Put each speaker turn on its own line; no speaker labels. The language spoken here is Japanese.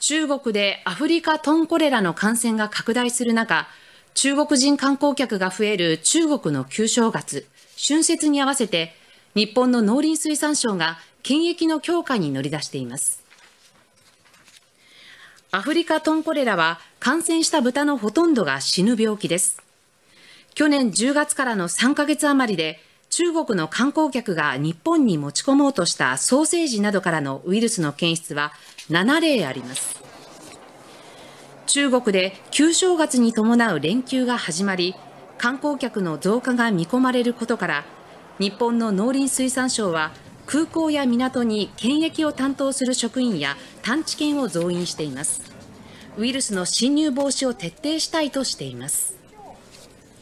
中国でアフリカトンコレラの感染が拡大する中、中国人観光客が増える中国の旧正月、春節に合わせて、日本の農林水産省が検疫の強化に乗り出しています。アフリカトンコレラは感染した豚のほとんどが死ぬ病気です。去年10月からの3ヶ月余りで中国の観光客が日本に持ち込もうとしたソーセージなどからのウイルスの検出は7例あります。中国で旧正月に伴う連休が始まり、観光客の増加が見込まれることから、日本の農林水産省は空港や港に検疫を担当する職員や探知犬を増員しています。ウイルスの侵入防止を徹底したいとしています。